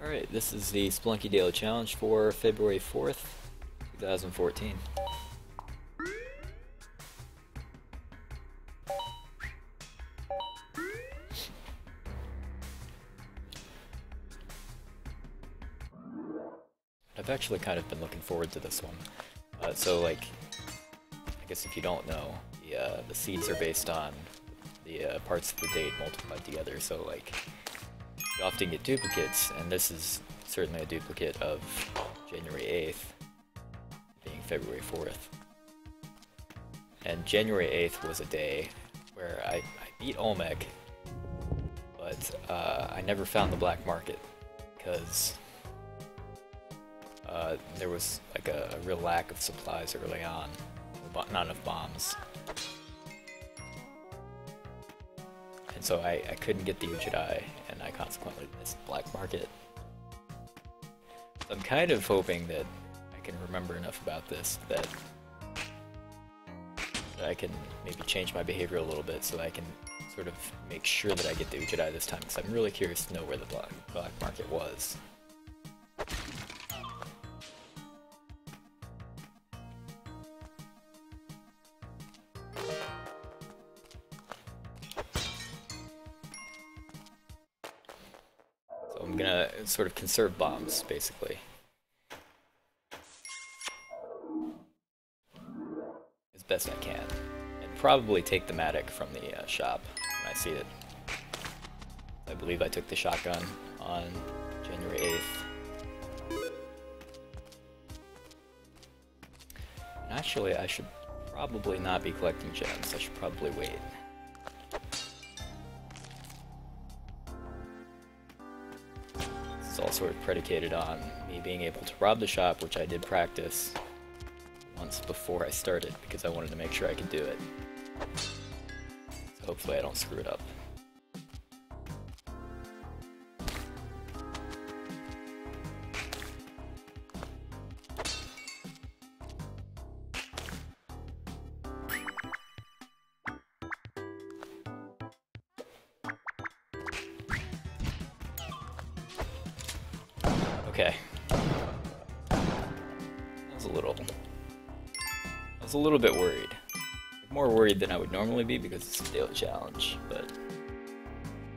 Alright, this is the Spelunky Daily Challenge for February 4th, 2014. I've actually kind of been looking forward to this one. Uh, so, like, I guess if you don't know, the, uh, the seeds are based on the uh, parts of the date multiplied together, so, like, you often get duplicates, and this is certainly a duplicate of January 8th, being February 4th. And January 8th was a day where I, I beat Olmec, but uh, I never found the black market, because uh, there was like a, a, real lack of supplies early on, not enough bombs. And so I, I couldn't get the Udjat eye, and consequently this black market. So I'm kind of hoping that I can remember enough about this that, I can maybe change my behavior a little bit so I can sort of make sure that I get the Udjat eye this time, because I'm really curious to know where the black, black market was. Sort of conserve bombs, basically. As best I can. And probably take the mattock from the uh, shop when I see it. I believe I took the shotgun on January 8th. And actually, I should probably not be collecting gems. I should probably wait. Sort of predicated on me being able to rob the shop, which I did practice once before I started because I wanted to make sure I could do it. So hopefully I don't screw it up. Okay. I was a little... I was a little bit worried. More worried than I would normally be because it's a daily challenge, but...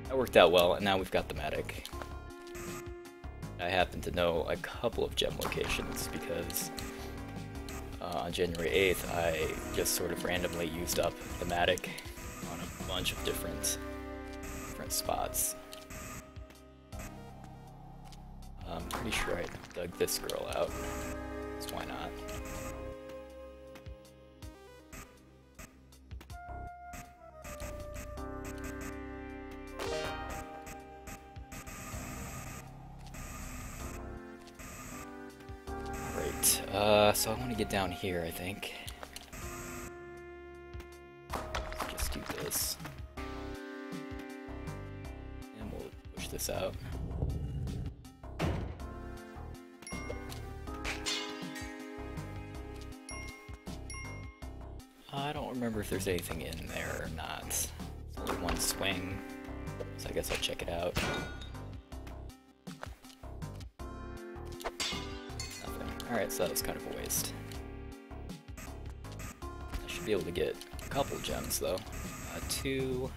That worked out well, and now we've got the mattock. I happen to know a couple of gem locations because uh, on January 8th I just sort of randomly used up the mattock on a bunch of different different spots. Pretty sure I dug this girl out. So why not? Right, uh, so I want to get down here, I think. Let's just do this. And we'll push this out. If there's anything in there or not. Only one swing, so I guess I'll check it out. Nothing. Alright, so that was kind of a waste. I should be able to get a couple gems, though. Uh, two...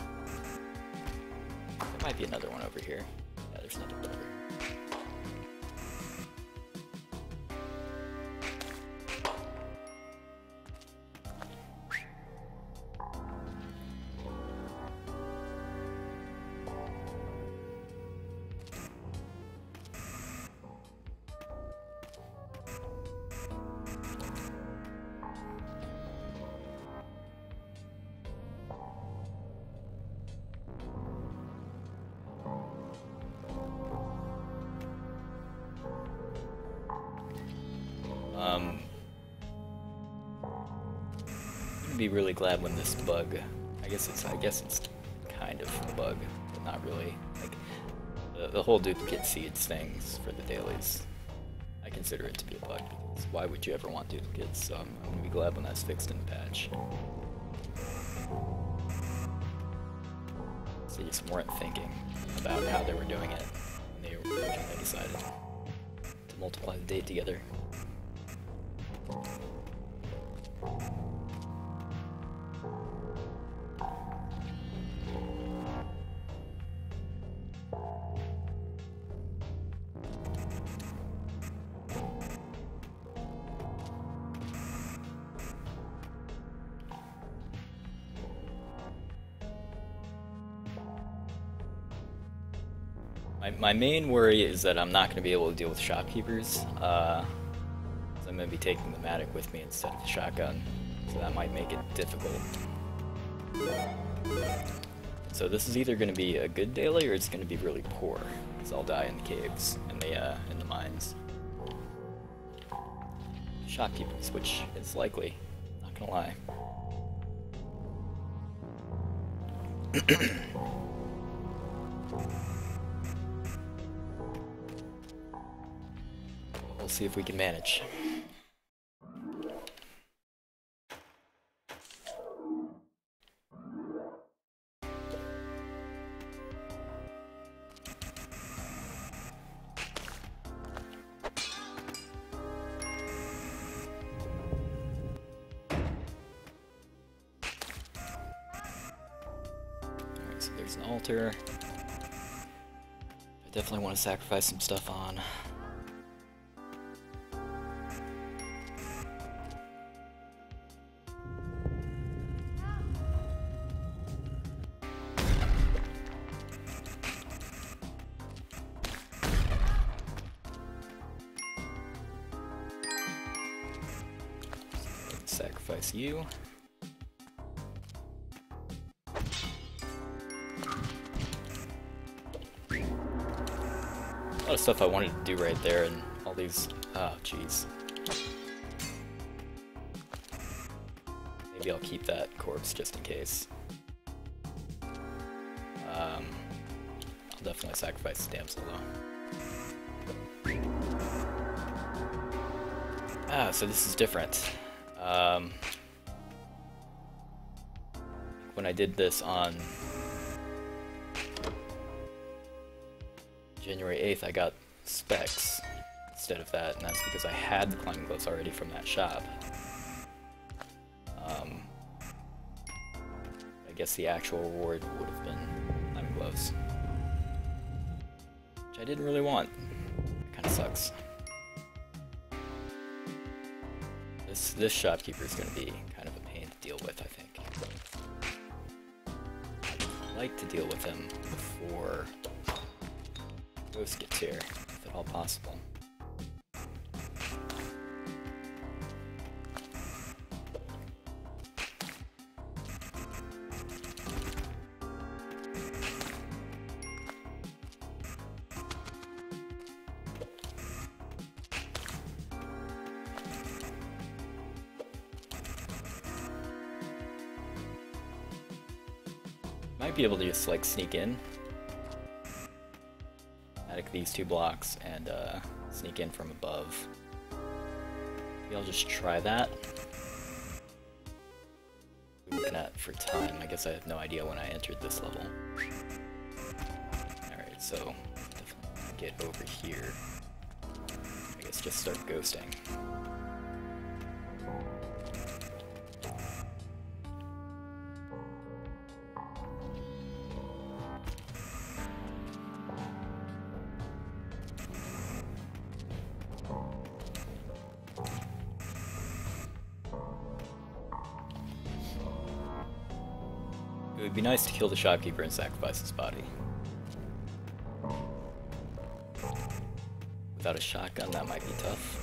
There might be another one over here. Um, gonna be really glad when this bug. I guess it's. I guess it's kind of a bug, but not really. Like the, the whole duplicate seeds things for the dailies. I consider it to be a bug because why would you ever want duplicates? So I'm, I'm gonna be glad when that's fixed in the patch. So they just weren't thinking about how they were doing it. When they I decided to multiply the date together. My, main worry is that I'm not going to be able to deal with shopkeepers. Uh, so I'm going to be taking the mattock with me instead of the shotgun. So that might make it difficult. So this is either going to be a good daily or it's going to be really poor. Because I'll die in the caves and the, uh, in the mines. Shopkeepers, which is likely. Not going to lie. We'll see if we can manage. An altar. I definitely want to sacrifice some stuff on. Sacrifice you. Of stuff I wanted to do right there, and all these. Oh, jeez. Maybe I'll keep that corpse just in case. Um, I'll definitely sacrifice the damsel though. Ah, so this is different. Um, when I did this on January 8th, I got specs instead of that, and that's because I had the climbing gloves already from that shop. Um, I guess the actual reward would have been climbing gloves. Which I didn't really want. Kinda sucks. This, this shopkeeper is going to be kind of a pain to deal with, I think. I'd like to deal with him before Gets if at all possible. Might be able to just like sneak in. These two blocks and uh, sneak in from above. Maybe I'll just try that. Looking at for time, I guess I have no idea when I entered this level. Alright, so get over here. I guess just start ghosting. It would be nice to kill the shopkeeper and sacrifice his body. Without a shotgun, that might be tough.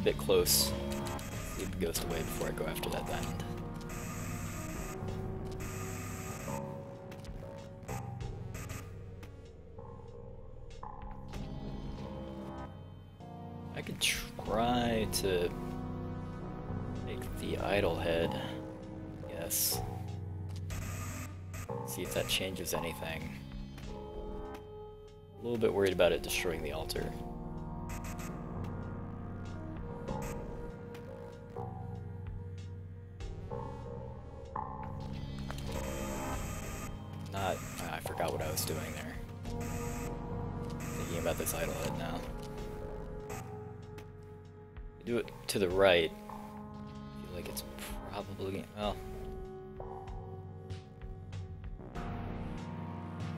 A bit close. Get the ghost away before I go after that diamond. I could try to take the idol head. Yes. See if that changes anything. A little bit worried about it destroying the altar.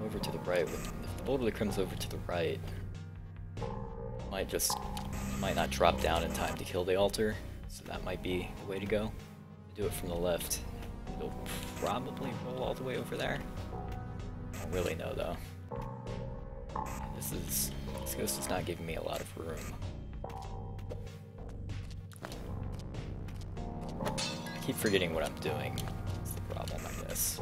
Over to the right. If the the Crim's over to the right, might just might not drop down in time to kill the altar. So that might be the way to go. Do it from the left. It'll probably roll all the way over there. Don't really know though. This is this ghost is not giving me a lot of room. I keep forgetting what I'm doing. That's the problem, I guess.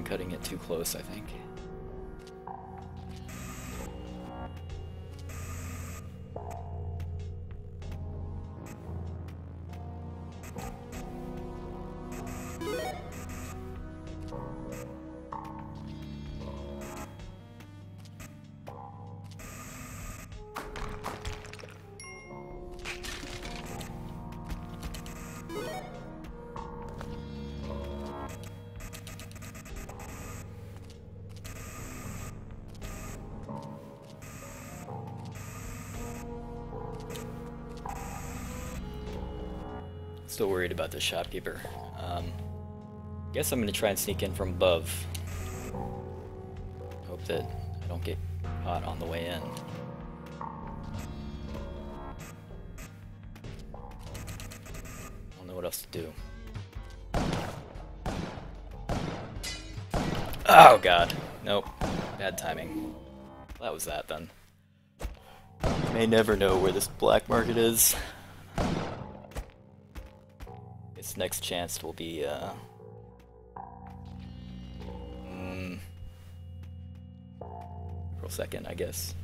Again cutting it too close, I think. Still worried about the shopkeeper. Um, guess I'm gonna try and sneak in from above. Hope that I don't get caught on the way in. I Don't know what else to do. Oh god. Nope. Bad timing. That was that then. May never know where this black market is. Next chance will be, uh... Mm, April 2nd, I guess.